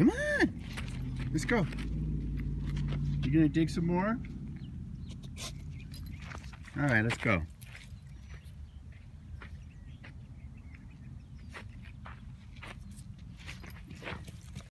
Come on. Let's go. You gonna dig some more? All right, let's go.